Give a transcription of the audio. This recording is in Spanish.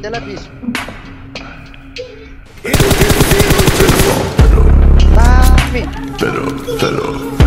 de lápiz. Mami. Pero, pero,